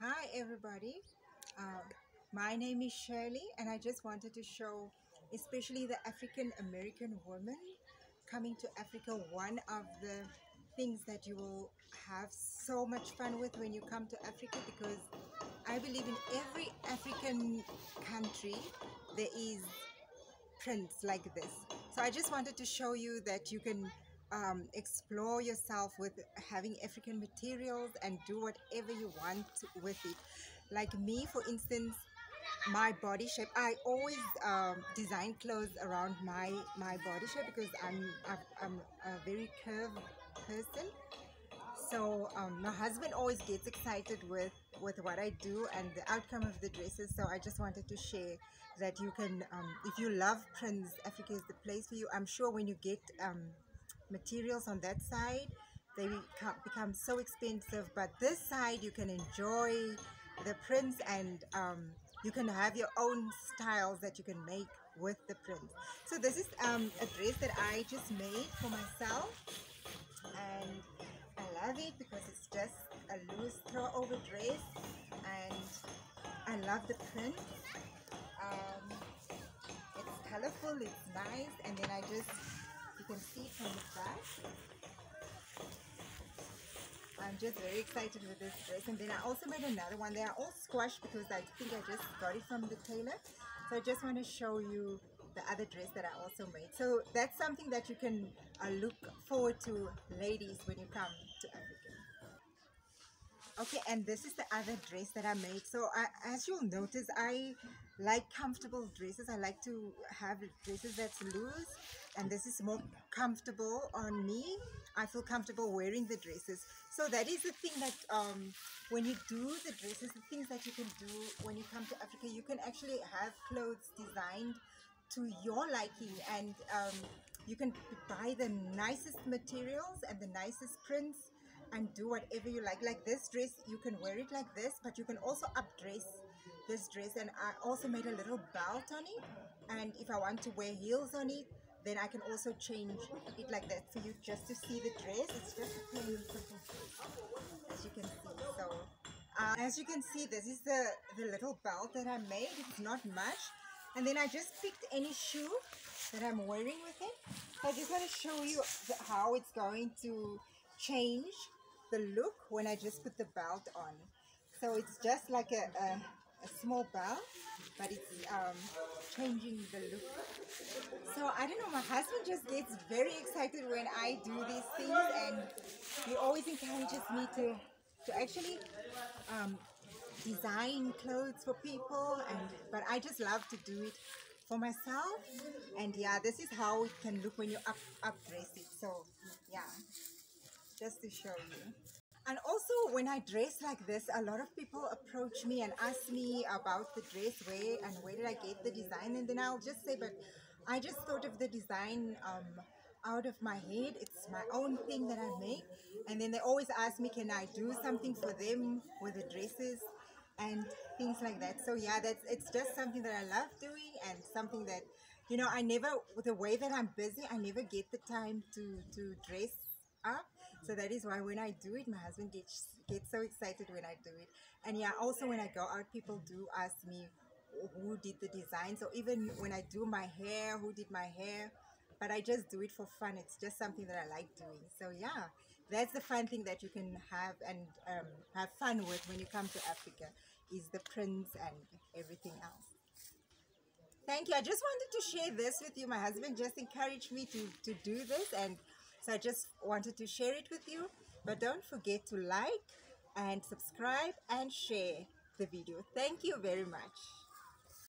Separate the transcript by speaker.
Speaker 1: Hi everybody, uh, my name is Shirley and I just wanted to show especially the African American woman coming to Africa one of the things that you will have so much fun with when you come to Africa because I believe in every African country there is prints like this. So I just wanted to show you that you can um, explore yourself with having African materials and do whatever you want with it. Like me, for instance, my body shape, I always um, design clothes around my, my body shape because I'm, I'm a very curved person. So um, my husband always gets excited with, with what I do and the outcome of the dresses. So I just wanted to share that you can, um, if you love prints, Africa is the place for you. I'm sure when you get um, materials on that side. They become, so expensive but this side you can enjoy the prints and um, you can have your own styles that you can make with the prints. So this is um, a dress that I just made for myself. And I love it because it's just a loose throw over dress. And I love the print. Um, it's colorful it's nice. And then I just can see from the back I'm just very excited with this dress. And then I also made another one. They are all squashed because I think I just got it from the tailor. So I just want to show you the other dress that I also made. So that's something that you can uh, look forward to ladies when you come to Africa okay and this is the other dress that I made so I, as you'll notice I like comfortable dresses. I like to have dresses that's loose and this is more comfortable on me. I feel comfortable wearing the dresses. So that is the thing that um, when you do the dresses the things that you can do when you come to Africa you can actually have clothes designed to your liking and um, you can buy the nicest materials and the nicest prints and do whatever you like. Like this dress you can wear it like this but you can also updress this dress. And I also made a little belt on it. And if I want to wear heels on it then I can also change it like that for you just to see the dress. It's just as you can see. So uh, as you can see this is the the little belt that I made. It's not much. And then I just picked any shoe that I'm wearing with it. I just want to show you how it's going to change the look when I just put the belt on. So it's just like a, a, a small belt, but it's um, changing the look. So I don't know, my husband just gets very excited when I do these things and he always encourages me to, to actually um, design clothes for people and but I just love to do it for myself and yeah this is how it can look when you up up dress it so yeah just to show you. And also when I dress like this, a lot of people approach me and ask me about the dress, where and where did I get the design? And then I'll just say, but I just thought of the design um, out of my head. It's my own thing that I make. And then they always ask me, can I do something for them with the dresses? and things like that so yeah that's it's just something that i love doing and something that you know i never with the way that i'm busy i never get the time to to dress up. So that is why when i do it my husband gets gets so excited when i do it. And yeah also when i go out people do ask me who did the design. So even when i do my hair who did my hair but i just do it for fun. It's just something that i like doing. So yeah that's the fun thing that you can have and um, have fun with when you come to africa is the prints and everything else. Thank you. I just wanted to share this with you. My husband just encouraged me to to do this and so I just wanted to share it with you. But don't forget to like and subscribe and share the video. Thank you very much.